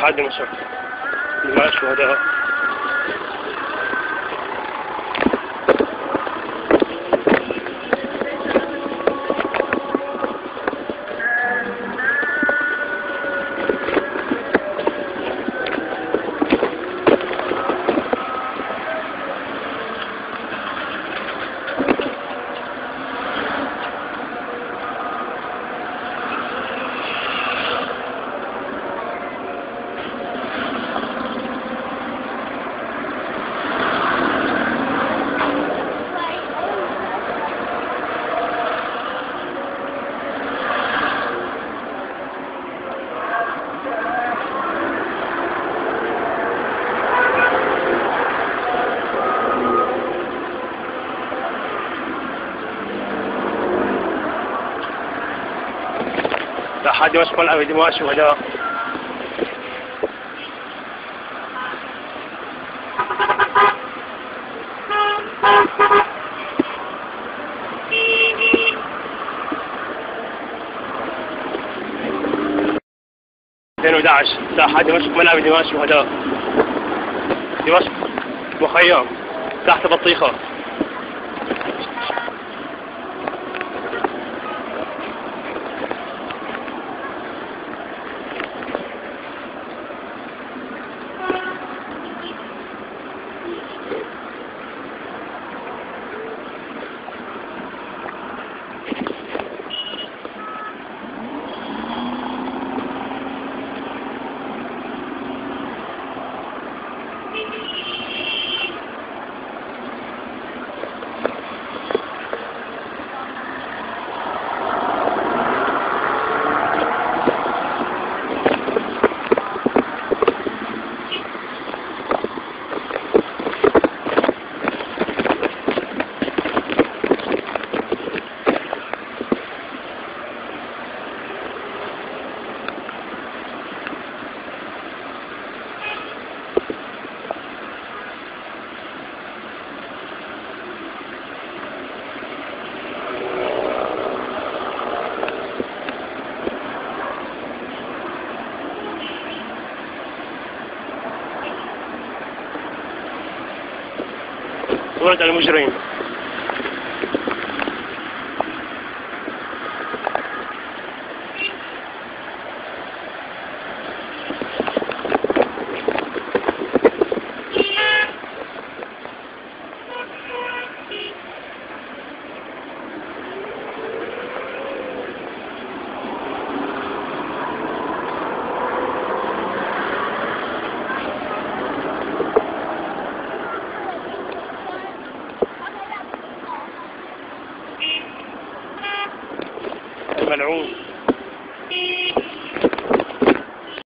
اتحاد دمشق دماء الشهداء اتحاد دمشق ملعب دماء الشهداء اتحاد دمشق ملعب دماء الشهداء دمشق مخيم تحت بطيخة. صورة المجرم الملعون